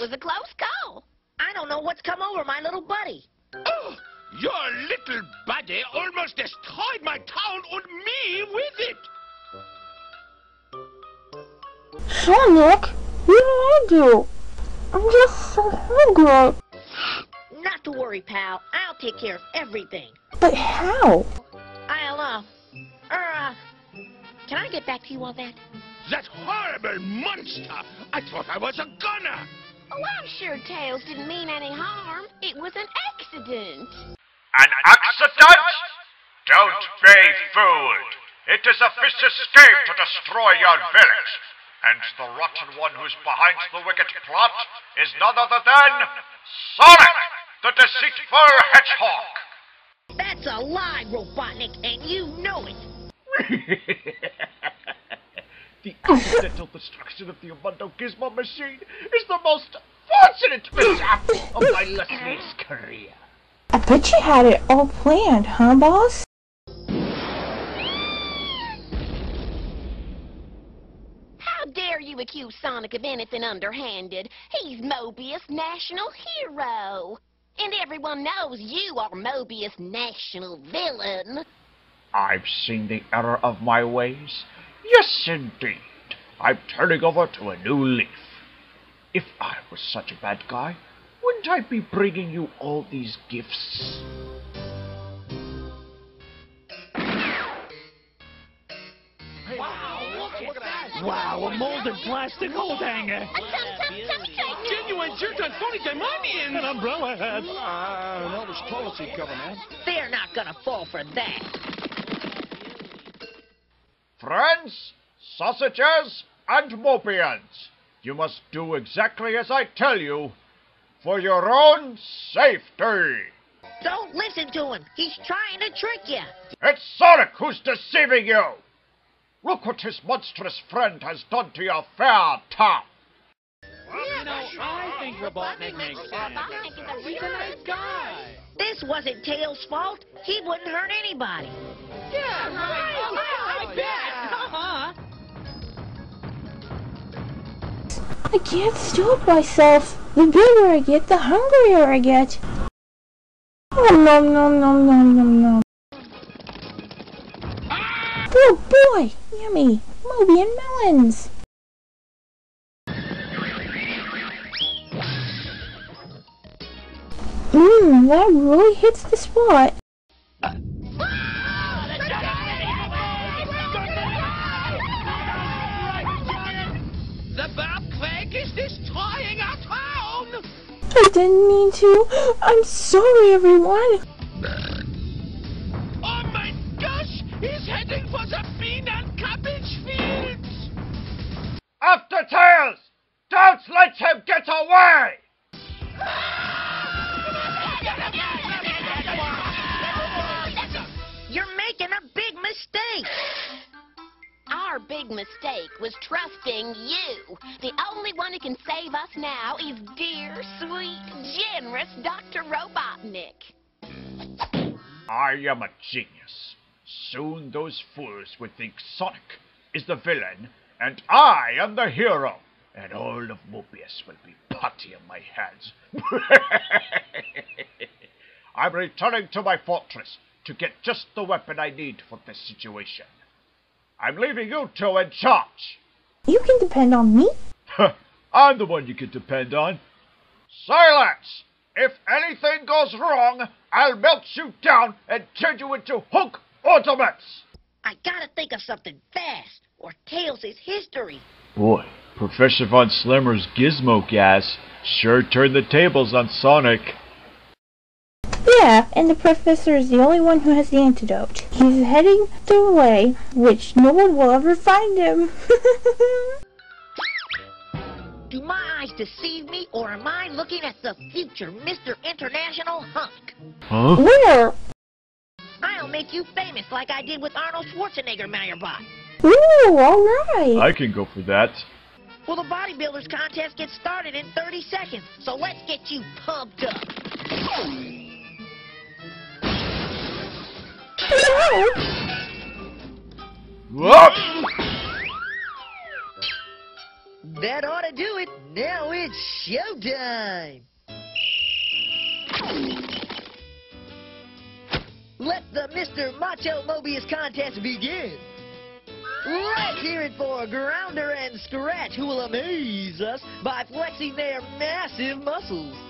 was a close call. I don't know what's come over my little buddy. Oh, your little buddy almost destroyed my town and me with it. Sonic, what did I do? I'm just so hungry. Not to worry, pal. I'll take care of everything. But how? I'll, uh, er, uh, can I get back to you on that? That horrible monster! I thought I was a gunner! Oh, I'm sure Tails didn't mean any harm. It was an accident. An accident? Don't be fooled. It is a vicious scheme to destroy your village. And the rotten one who's behind the wicked plot is none other than Sonic, the deceitful hedgehog. That's a lie, Robotnik, and you know it. the accidental destruction of the Amundo Gizmo machine is the most fortunate mishap of my illustrious career. I bet you had it all planned, huh, boss? How dare you accuse Sonic of anything underhanded? He's Mobius' national hero. And everyone knows you are Mobius' national villain. I've seen the error of my ways. Yes, indeed. I'm turning over to a new leaf. If I was such a bad guy, wouldn't I be bringing you all these gifts? Wow, a molded plastic coat hanger. Genuine Zircon phony Dimonians! An umbrella hat. Ah, an Elvis policy cover, man. They're not gonna fall for that. Friends, sausages, and Mobians. you must do exactly as I tell you for your own safety. Don't listen to him. He's trying to trick you. It's Sonic who's deceiving you. Look what his monstrous friend has done to your fair town. You know, I think Robotnik makes sense. He's a nice guy. This wasn't Tails' fault. He wouldn't hurt anybody. Yeah, right. I bet. I can't stop myself. The bigger I get, the hungrier I get. Nom nom nom nom nom nom nom. Oh boy, yummy. Mobian melons. Mmm, that really hits the spot. The Bobquake is destroying our town! I didn't mean to. I'm sorry, everyone. Oh my gosh! He's heading for the bean and cabbage fields! After Tails! Don't let him get away! You're making a big mistake. Our big mistake was trusting you. The only one who can save us now is dear, sweet, generous Dr. Robotnik. I am a genius. Soon those fools will think Sonic is the villain and I am the hero. And all of Mobius will be putty in my hands. I'm returning to my fortress to get just the weapon I need for this situation. I'm leaving you two in charge. You can depend on me. I'm the one you can depend on. Silence! If anything goes wrong, I'll melt you down and turn you into hook Ultimates! I gotta think of something fast, or Tails is history. Boy, Professor Von Schlimmer's gizmo gas sure turned the tables on Sonic. Yeah, and the professor is the only one who has the antidote. He's heading the way which no one will ever find him. Do my eyes deceive me, or am I looking at the future Mr. International Hunk? Huh? Where? I'll make you famous like I did with Arnold Schwarzenegger, Meyerbot. Ooh, alright. I can go for that. Well, the bodybuilders contest gets started in 30 seconds, so let's get you pumped up. That ought to do it. now it's showtime. Let the Mr. Macho Mobius contest begin. Let's hear it for Grounder and Scratch, who will amaze us by flexing their massive muscles.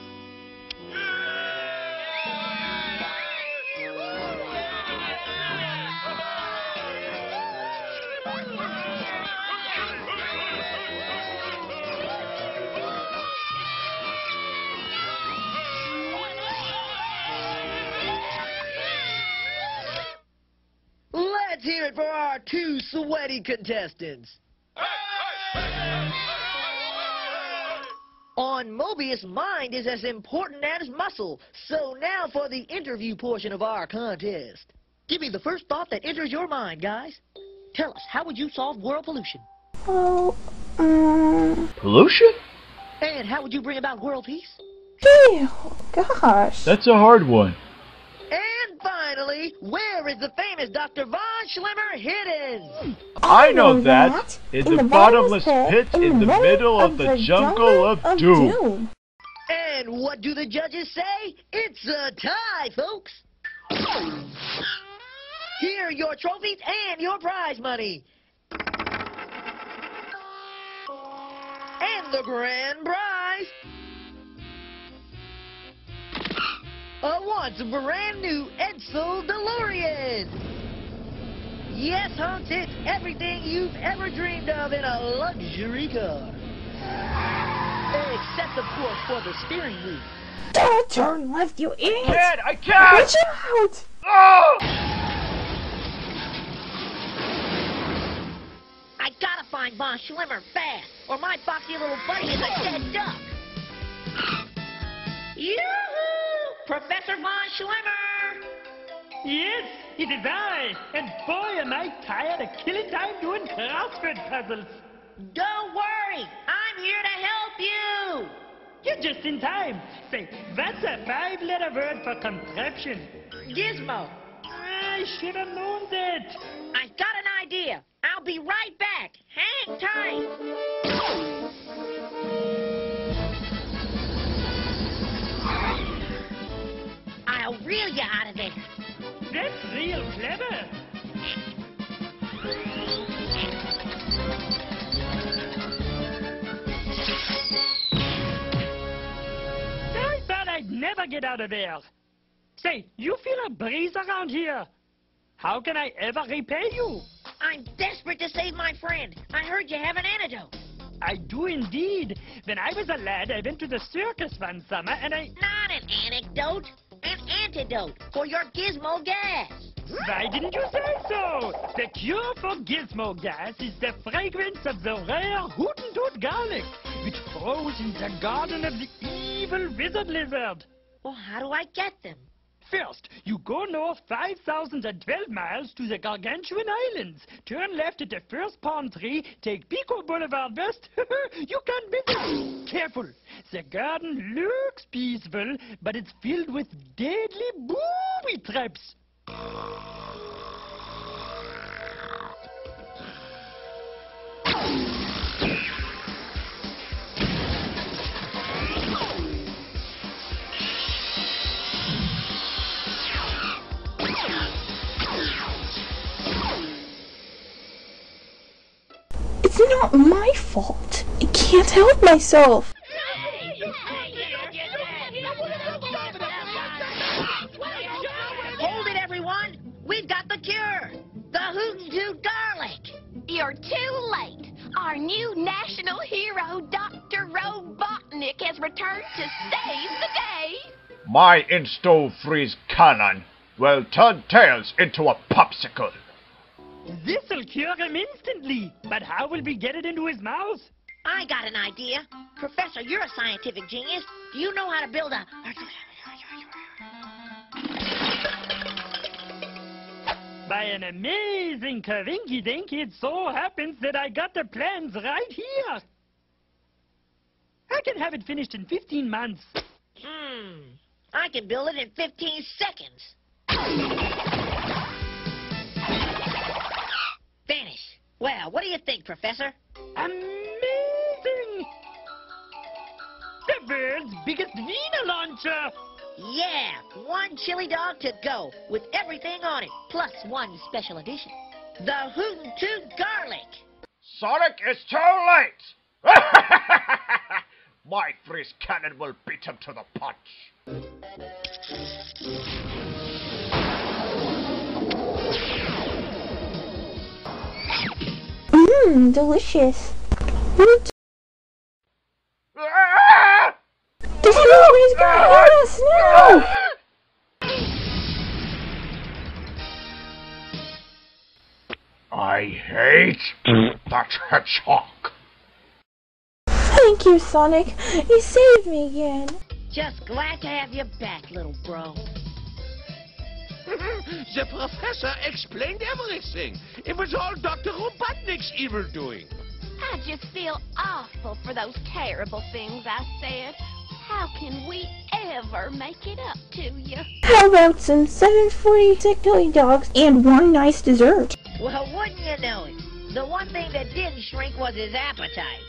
For our two sweaty contestants. On Mobius, mind is as important as muscle. So now for the interview portion of our contest. Give me the first thought that enters your mind, guys. Tell us, how would you solve world pollution? Oh, um, Pollution? And how would you bring about world peace? ew, gosh. That's a hard one. Finally, where is the famous Dr. Von Schlimmer hidden? I know that. In the bottomless pit in the middle of the jungle of doom. And what do the judges say? It's a tie, folks. Here are your trophies and your prize money. And the grand prize. Uh, a once brand new Edsel DeLorean. Yes, Hunks, it's everything you've ever dreamed of in a luxury car. Except, of course, for the steering wheel. Don't turn left, you idiot! Can't, I can't! Watch out! Oh! I gotta find Von Schlimmer fast, or my foxy little buddy is a dead duck. Yoo-hoo! Professor Von Schlimmer! Yes, it is I. And boy, am I tired of killing time doing crossword puzzles. Don't worry, I'm here to help you. You're just in time. Say, that's a five-letter word for contraption. Gizmo, I should have known that. I've got an idea. I'll be right back. Hang tight. Reel you out of there. That's real clever. I thought I'd never get out of there. Say, you feel a breeze around here. How can I ever repay you? I'm desperate to save my friend. I heard you have an antidote. I do indeed. When I was a lad, I went to the circus one summer and I... Not an anecdote, an antidote for your gizmo gas. Why didn't you say so? The cure for gizmo gas is the fragrance of the rare Hootentoot garlic, which grows in the garden of the evil wizard lizard. Well, how do I get them? First, you go north 5,012 miles to the Gargantuan Islands. Turn left at the first palm tree, take Pico Boulevard west. you can't it. Careful. The garden looks peaceful, but it's filled with deadly booby traps. It's not my fault. I can't help myself. Hold it, everyone. We've got the cure. The Hootentoot garlic. You're too late. Our new national hero, Dr. Robotnik, has returned to save the day. My insto freeze cannon will turn tails into a popsicle. This'll cure him instantly. But how will we get it into his mouth? I got an idea. Professor, you're a scientific genius. Do you know how to build a... By an amazing coinky dink, it so happens that I got the plans right here. I can have it finished in 15 months. Hmm. I can build it in 15 seconds. Well, what do you think, Professor? Amazing! The world's biggest wiener launcher. Yeah, one chili dog to go, with everything on it, plus one special edition. The Hootin' Toot Garlic. Sonic is too late! My freeze cannon will beat him to the punch. Mmm, delicious. What? Ah! This movie's gonna hurt us now! I hate that hedgehog. Thank you, Sonic. You saved me again. Just glad to have you back, little bro. the professor explained everything. It was all Dr. Robotnik's evil doing. I just feel awful for those terrible things I said. How can we ever make it up to you? How about some 746 chili dogs and one nice dessert? Well, wouldn't you know it? The one thing that didn't shrink was his appetite.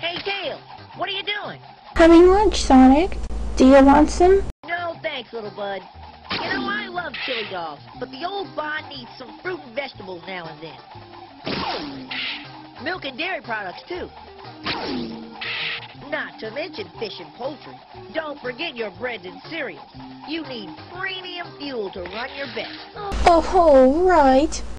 Hey, Tails, what are you doing? Having lunch, Sonic. Do you want some? No, thanks, little bud. You know, I love chili dogs, but the old bond needs some fruit and vegetables now and then. Milk and dairy products, too. Not to mention fish and poultry. Don't forget your breads and cereals. You need premium fuel to run your best. Oh, right.